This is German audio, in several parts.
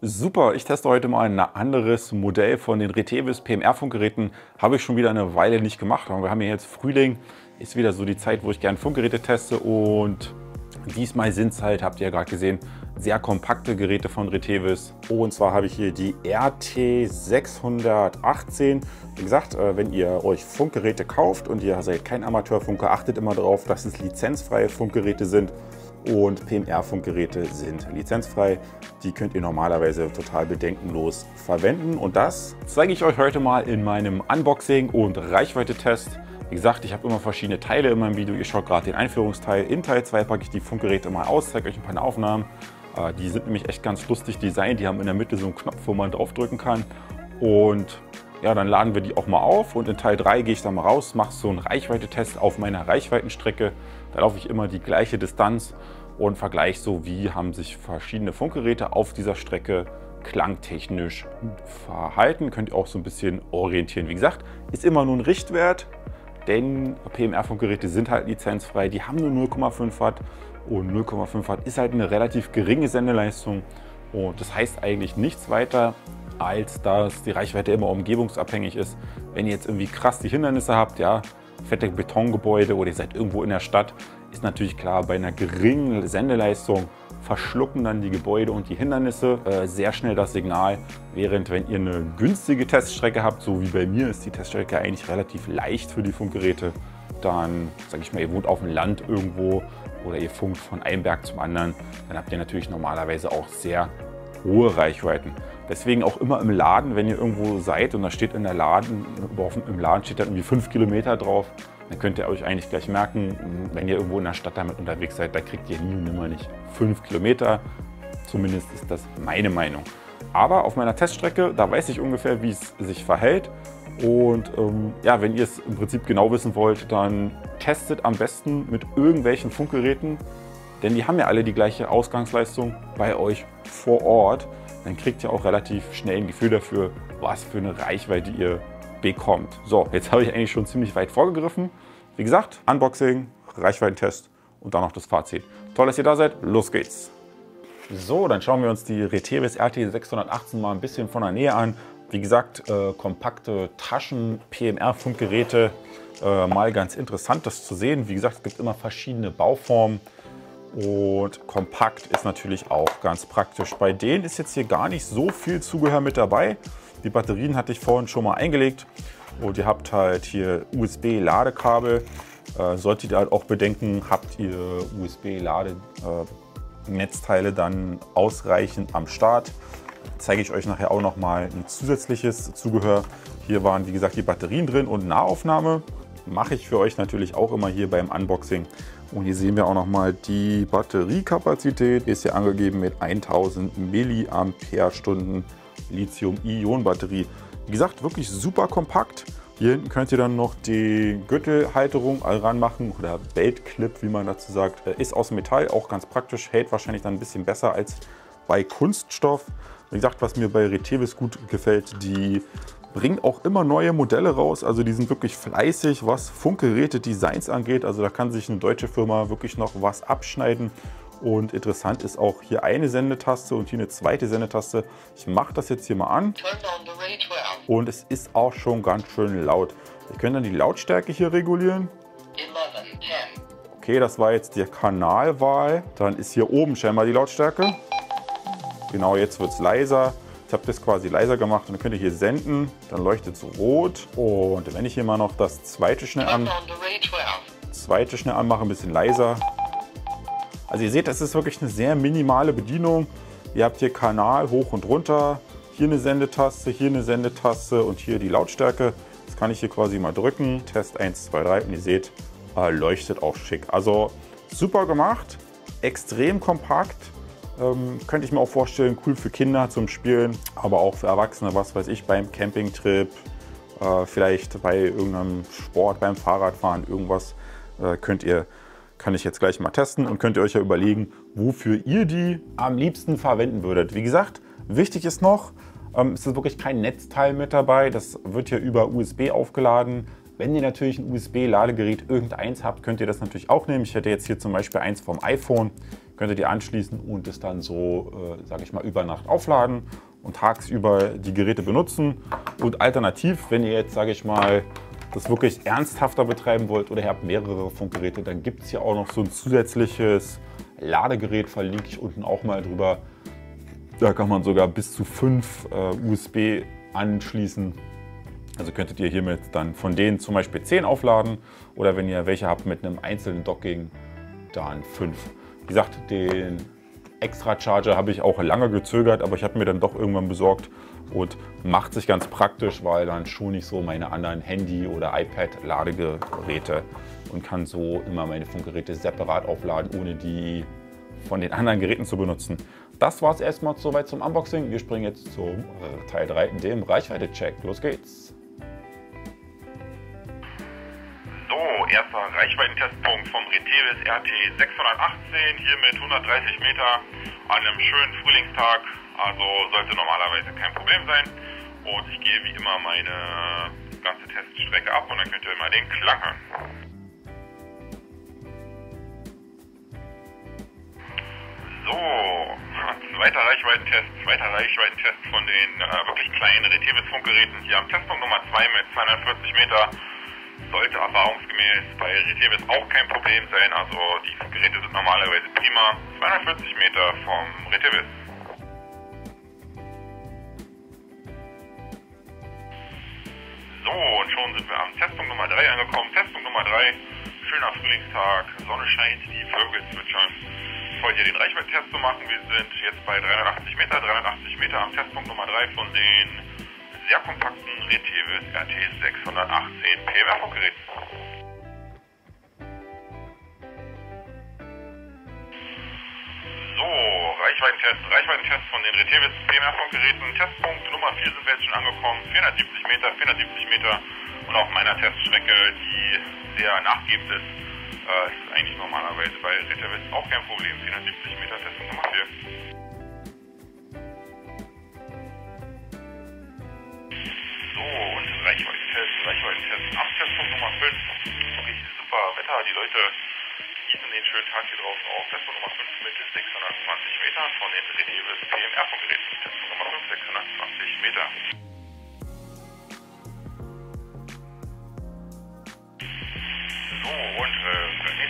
Super, ich teste heute mal ein anderes Modell von den Retevis PMR-Funkgeräten. Habe ich schon wieder eine Weile nicht gemacht. wir haben ja jetzt Frühling, ist wieder so die Zeit, wo ich gerne Funkgeräte teste. Und diesmal sind es halt, habt ihr ja gerade gesehen, sehr kompakte Geräte von Retevis. Und zwar habe ich hier die RT618. Wie gesagt, äh, wenn ihr euch Funkgeräte kauft und ihr seid kein Amateurfunker, achtet immer darauf, dass es lizenzfreie Funkgeräte sind und PMR-Funkgeräte sind lizenzfrei. Die könnt ihr normalerweise total bedenkenlos verwenden und das zeige ich euch heute mal in meinem Unboxing und Reichweite-Test. Wie gesagt, ich habe immer verschiedene Teile in meinem Video. Ihr schaut gerade den Einführungsteil. In Teil 2 packe ich die Funkgeräte mal aus, zeige euch ein paar Aufnahmen. Äh, die sind nämlich echt ganz lustig designt. Die haben in der Mitte so einen Knopf, wo man draufdrücken kann. Und ja, dann laden wir die auch mal auf und in Teil 3 gehe ich dann mal raus, mache so einen Reichweite-Test auf meiner Reichweitenstrecke. Da laufe ich immer die gleiche Distanz und vergleiche so, wie haben sich verschiedene Funkgeräte auf dieser Strecke klangtechnisch verhalten. Könnt ihr auch so ein bisschen orientieren. Wie gesagt, ist immer nur ein Richtwert, denn PMR-Funkgeräte sind halt lizenzfrei. Die haben nur 0,5 Watt und 0,5 Watt ist halt eine relativ geringe Sendeleistung. Und das heißt eigentlich nichts weiter, als dass die Reichweite immer umgebungsabhängig ist. Wenn ihr jetzt irgendwie krass die Hindernisse habt, ja, fette Betongebäude oder ihr seid irgendwo in der Stadt, ist natürlich klar, bei einer geringen Sendeleistung verschlucken dann die Gebäude und die Hindernisse äh, sehr schnell das Signal. Während wenn ihr eine günstige Teststrecke habt, so wie bei mir ist die Teststrecke eigentlich relativ leicht für die Funkgeräte, dann sage ich mal, ihr wohnt auf dem Land irgendwo oder ihr funkt von einem Berg zum anderen, dann habt ihr natürlich normalerweise auch sehr hohe Reichweiten. Deswegen auch immer im Laden, wenn ihr irgendwo seid und da steht in der Laden, im Laden steht da irgendwie 5 Kilometer drauf, dann könnt ihr euch eigentlich gleich merken, wenn ihr irgendwo in der Stadt damit unterwegs seid, da kriegt ihr nie und nimmer nicht 5 Kilometer. Zumindest ist das meine Meinung. Aber auf meiner Teststrecke, da weiß ich ungefähr, wie es sich verhält. Und ähm, ja, wenn ihr es im Prinzip genau wissen wollt, dann testet am besten mit irgendwelchen Funkgeräten, denn die haben ja alle die gleiche Ausgangsleistung bei euch vor Ort. Dann kriegt ihr auch relativ schnell ein Gefühl dafür, was für eine Reichweite ihr bekommt. So, jetzt habe ich eigentlich schon ziemlich weit vorgegriffen. Wie gesagt, Unboxing, Reichweitentest und dann noch das Fazit. Toll, dass ihr da seid. Los geht's. So, dann schauen wir uns die Retevis RT618 mal ein bisschen von der Nähe an. Wie gesagt, äh, kompakte Taschen-PMR-Funkgeräte. Äh, mal ganz interessant, das zu sehen. Wie gesagt, es gibt immer verschiedene Bauformen. Und kompakt ist natürlich auch ganz praktisch. Bei denen ist jetzt hier gar nicht so viel Zubehör mit dabei. Die Batterien hatte ich vorhin schon mal eingelegt. Und ihr habt halt hier USB-Ladekabel. Äh, solltet ihr halt auch bedenken, habt ihr USB-Ladenetzteile dann ausreichend am Start. Zeige ich euch nachher auch noch mal ein zusätzliches Zubehör. Hier waren wie gesagt die Batterien drin und Nahaufnahme mache ich für euch natürlich auch immer hier beim Unboxing. Und hier sehen wir auch noch mal die Batteriekapazität. Ist hier angegeben mit 1000 mAh Lithium-Ionen-Batterie. Wie gesagt, wirklich super kompakt. Hier hinten könnt ihr dann noch die Gürtelhalterung ranmachen oder Beltclip, wie man dazu sagt. Äh, ist aus Metall, auch ganz praktisch, hält wahrscheinlich dann ein bisschen besser als bei Kunststoff. Wie gesagt, was mir bei Retevis gut gefällt, die bringen auch immer neue Modelle raus. Also die sind wirklich fleißig, was Funkgeräte-Designs angeht. Also da kann sich eine deutsche Firma wirklich noch was abschneiden. Und interessant ist auch hier eine Sendetaste und hier eine zweite Sendetaste. Ich mache das jetzt hier mal an. Und es ist auch schon ganz schön laut. Ich könnte dann die Lautstärke hier regulieren. Okay, das war jetzt die Kanalwahl. Dann ist hier oben scheinbar die Lautstärke. Genau, jetzt wird es leiser. Ich habe das quasi leiser gemacht und dann könnt ihr hier senden, dann leuchtet es rot. Und wenn ich hier mal noch das zweite schnell an, zweite schnell anmache, ein bisschen leiser. Also ihr seht, das ist wirklich eine sehr minimale Bedienung. Ihr habt hier Kanal hoch und runter, hier eine Sendetaste, hier eine Sendetaste und hier die Lautstärke. Das kann ich hier quasi mal drücken. Test 1, 2, 3 und ihr seht, leuchtet auch schick. Also super gemacht, extrem kompakt. Ähm, könnte ich mir auch vorstellen, cool für Kinder zum Spielen, aber auch für Erwachsene, was weiß ich, beim Campingtrip, äh, vielleicht bei irgendeinem Sport, beim Fahrradfahren, irgendwas äh, könnt ihr, kann ich jetzt gleich mal testen und könnt ihr euch ja überlegen, wofür ihr die am liebsten verwenden würdet. Wie gesagt, wichtig ist noch, ähm, es ist wirklich kein Netzteil mit dabei, das wird hier über USB aufgeladen. Wenn ihr natürlich ein USB-Ladegerät irgendeins habt, könnt ihr das natürlich auch nehmen. Ich hätte jetzt hier zum Beispiel eins vom iPhone. Könntet ihr anschließen und es dann so, äh, sage ich mal, über Nacht aufladen und tagsüber die Geräte benutzen. Und alternativ, wenn ihr jetzt, sage ich mal, das wirklich ernsthafter betreiben wollt oder ihr habt mehrere Funkgeräte, dann gibt es hier auch noch so ein zusätzliches Ladegerät, verlinke ich unten auch mal drüber. Da kann man sogar bis zu fünf äh, USB anschließen. Also könntet ihr hiermit dann von denen zum Beispiel 10 aufladen oder wenn ihr welche habt mit einem einzelnen Docking, dann 5. Wie gesagt, den Extra Charger habe ich auch lange gezögert, aber ich habe mir dann doch irgendwann besorgt und macht sich ganz praktisch, weil dann schon ich so meine anderen Handy- oder iPad-Ladegeräte und kann so immer meine Funkgeräte separat aufladen, ohne die von den anderen Geräten zu benutzen. Das war es erstmal soweit zum Unboxing. Wir springen jetzt zum Teil 3, dem Reichweite-Check. Los geht's! Erster Reichweitentestpunkt vom Retevis RT 618 hier mit 130 Meter an einem schönen Frühlingstag. Also sollte normalerweise kein Problem sein. Und ich gehe wie immer meine ganze Teststrecke ab und dann könnt ihr mal den Klang hören. So, zweiter Reichweitentest, zweiter Reichweitentest von den äh, wirklich kleinen Retevis Funkgeräten hier am Testpunkt Nummer 2 mit 240 Meter sollte erfahrungsgemäß bei Retrievers auch kein Problem sein. Also die Geräte sind normalerweise prima. 240 Meter vom Retrievers. So, und schon sind wir am Testpunkt Nummer 3 angekommen. Testpunkt Nummer 3, schöner Frühlingstag, Sonne scheint, die Vögel zwitschern. Heute den Reichweitentest zu machen. Wir sind jetzt bei 380 Meter, 380 Meter am Testpunkt Nummer 3 von den sehr kompakten Retevis RT 618 PMR-Funkgerät. So, Reichweitentest, Reichweitentest von den Retevis PMR-Funkgeräten. Testpunkt Nummer 4 sind wir jetzt schon angekommen. 470 Meter, 470 Meter. Und auf meiner Teststrecke, die sehr nachgebend ist, äh, ist eigentlich normalerweise bei Retevis auch kein Problem. 470 Meter, Testpunkt Nummer 4. Reichweitentest, Reichweitentest, Amtstestpunkt Nummer 5. Wirklich super Wetter, die Leute genießen den schönen Tag hier draußen auch. Testpunkt Nummer 5 mit 620 Metern von den Renevis PMR-Funkgeräten. Testpunkt Nummer 5, 620 Meter. So, und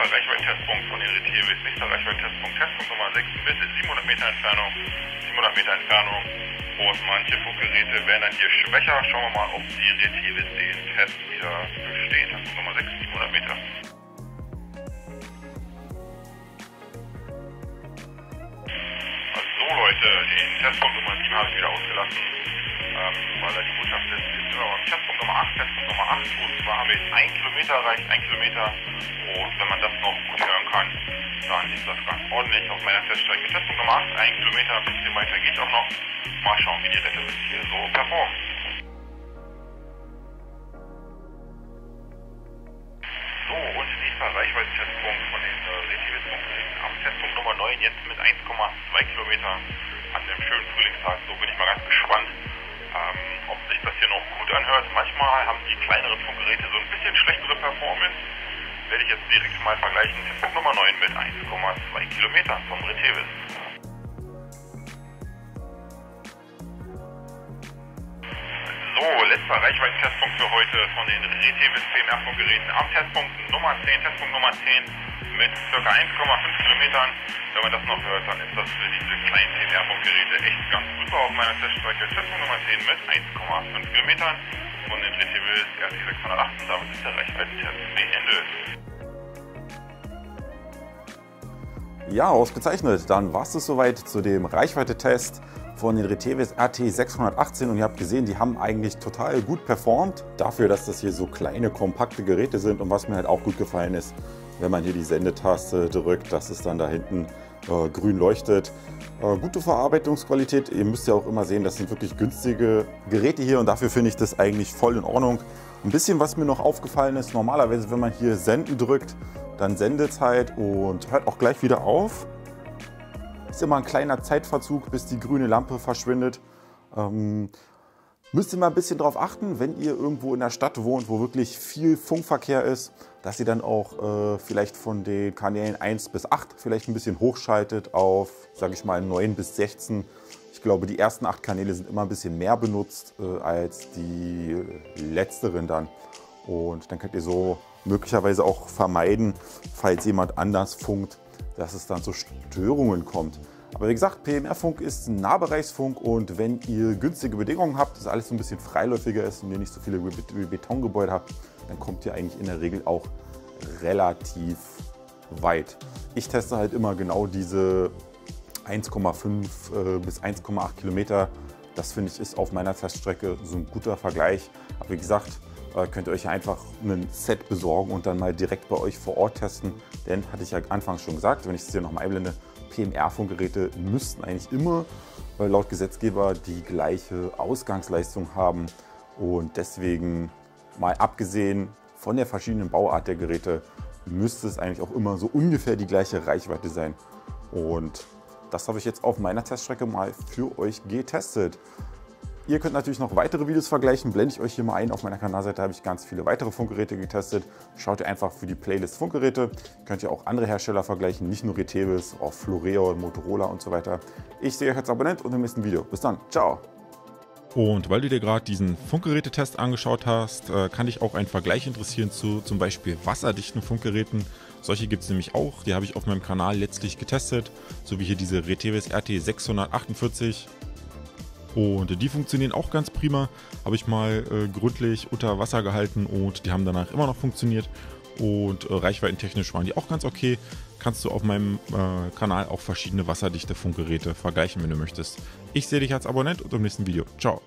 nächster Reichweitentestpunkt von den Retevis, nächster Reichweitentestpunkt, Testpunkt Nummer 6 mit 700 Meter Entfernung, 700 Meter Entfernung und manche Funkgeräte werden dann hier schwächer. Schauen wir mal, ob die Retivis den Test wieder bestehen. Ist Nummer 6, 700 Meter. So Leute, den Testpunkt Nummer 7 habe ich wieder ausgelassen, weil da die Botschaft ist. Jetzt sind wir beim Testpunkt Nummer 8, Testpunkt Nummer 8 und zwar haben wir jetzt 1 Kilometer erreicht, 1 Kilometer und wenn man das noch gut hören kann, dann ist das ganz ordentlich auf meiner Teststrecke. Testpunkt Nummer 8, 1 Kilometer, ein bisschen weiter geht auch noch. Mal schauen, wie die Rette hier so performt. So, und nächster Reichweitentestpunkt von den äh, Retivis-Funkgeräten am Testpunkt Nummer 9, jetzt mit 1,2 Kilometer an dem schönen Frühlingstag. So bin ich mal ganz gespannt, Manchmal haben die kleineren Funkgeräte so ein bisschen schlechtere Performance. Werde ich jetzt direkt mal vergleichen. Testpunkt Nummer 9 mit 1,2 Kilometern vom Retevis. So, letzter Reichweitentestpunkt für heute von den Retevis PMR-Funkgeräten am Testpunkt Nummer 10, Testpunkt Nummer 10 mit ca. 1,5 Kilometern. Wenn man das noch hört, dann ist das für diese kleinen PMR-Funkgeräte echt ganz super auf meiner Teststrecke. Testpunkt Nummer 10 mit 1,5 Kilometern von den Retevis RT608. Damit ist der Reichweitentest beendet. Ja, ausgezeichnet. Dann war es soweit zu dem Reichweite-Test von den Retevis RT618 und ihr habt gesehen, die haben eigentlich total gut performt. Dafür, dass das hier so kleine, kompakte Geräte sind und was mir halt auch gut gefallen ist, wenn man hier die Sendetaste drückt, dass es dann da hinten äh, grün leuchtet. Äh, gute Verarbeitungsqualität. Ihr müsst ja auch immer sehen, das sind wirklich günstige Geräte hier und dafür finde ich das eigentlich voll in Ordnung. Ein bisschen, was mir noch aufgefallen ist, normalerweise, wenn man hier Senden drückt, dann Sendezeit und hört auch gleich wieder auf. Ist immer ein kleiner Zeitverzug, bis die grüne Lampe verschwindet. Ähm, Müsst ihr mal ein bisschen darauf achten, wenn ihr irgendwo in der Stadt wohnt, wo wirklich viel Funkverkehr ist, dass ihr dann auch äh, vielleicht von den Kanälen 1 bis 8 vielleicht ein bisschen hochschaltet auf, sage ich mal, 9 bis 16. Ich glaube, die ersten 8 Kanäle sind immer ein bisschen mehr benutzt äh, als die letzteren dann. Und dann könnt ihr so möglicherweise auch vermeiden, falls jemand anders funkt, dass es dann zu Störungen kommt. Aber wie gesagt, PMR-Funk ist ein Nahbereichsfunk und wenn ihr günstige Bedingungen habt, dass alles so ein bisschen freiläufiger ist und ihr nicht so viele Betongebäude habt, dann kommt ihr eigentlich in der Regel auch relativ weit. Ich teste halt immer genau diese 1,5 äh, bis 1,8 Kilometer. Das finde ich ist auf meiner Teststrecke so ein guter Vergleich. Aber wie gesagt, äh, könnt ihr euch einfach ein Set besorgen und dann mal direkt bei euch vor Ort testen. Denn, hatte ich ja anfangs schon gesagt, wenn ich es hier nochmal einblende, PMR-Funkgeräte müssten eigentlich immer äh, laut Gesetzgeber die gleiche Ausgangsleistung haben. Und deswegen, mal abgesehen von der verschiedenen Bauart der Geräte, müsste es eigentlich auch immer so ungefähr die gleiche Reichweite sein. Und das habe ich jetzt auf meiner Teststrecke mal für euch getestet. Ihr könnt natürlich noch weitere Videos vergleichen, blende ich euch hier mal ein. Auf meiner Kanalseite habe ich ganz viele weitere Funkgeräte getestet. Schaut ihr einfach für die Playlist Funkgeräte. Könnt ihr auch andere Hersteller vergleichen, nicht nur Retevis, auch Florea und Motorola und so weiter. Ich sehe euch als Abonnent und im nächsten Video. Bis dann, ciao! Und weil du dir gerade diesen Funkgerätetest angeschaut hast, äh, kann dich auch ein Vergleich interessieren zu zum Beispiel wasserdichten Funkgeräten. Solche gibt es nämlich auch, die habe ich auf meinem Kanal letztlich getestet, so wie hier diese Retevis RT 648 und die funktionieren auch ganz prima. Habe ich mal äh, gründlich unter Wasser gehalten und die haben danach immer noch funktioniert. Und äh, reichweitentechnisch waren die auch ganz okay. Kannst du auf meinem äh, Kanal auch verschiedene wasserdichte Funkgeräte vergleichen, wenn du möchtest. Ich sehe dich als Abonnent und im nächsten Video. Ciao.